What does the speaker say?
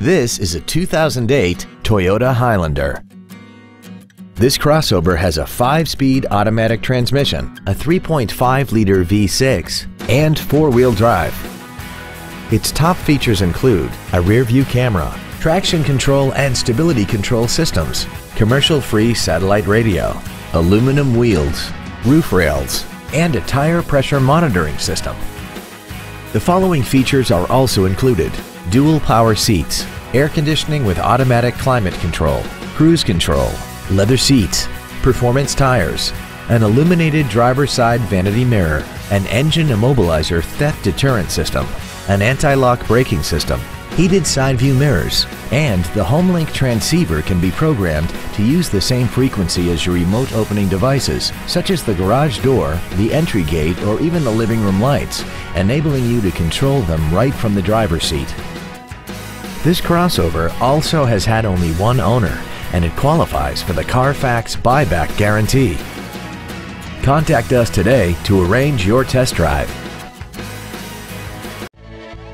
This is a 2008 Toyota Highlander. This crossover has a 5-speed automatic transmission, a 3.5-liter V6, and 4-wheel drive. Its top features include a rear-view camera, traction control and stability control systems, commercial-free satellite radio, aluminum wheels, roof rails, and a tire pressure monitoring system. The following features are also included. Dual power seats, air conditioning with automatic climate control, cruise control, leather seats, performance tires, an illuminated driver's side vanity mirror, an engine immobilizer theft deterrent system, an anti-lock braking system, heated side view mirrors, and the HomeLink transceiver can be programmed to use the same frequency as your remote opening devices, such as the garage door, the entry gate, or even the living room lights, enabling you to control them right from the driver's seat. This crossover also has had only one owner, and it qualifies for the Carfax buyback guarantee. Contact us today to arrange your test drive.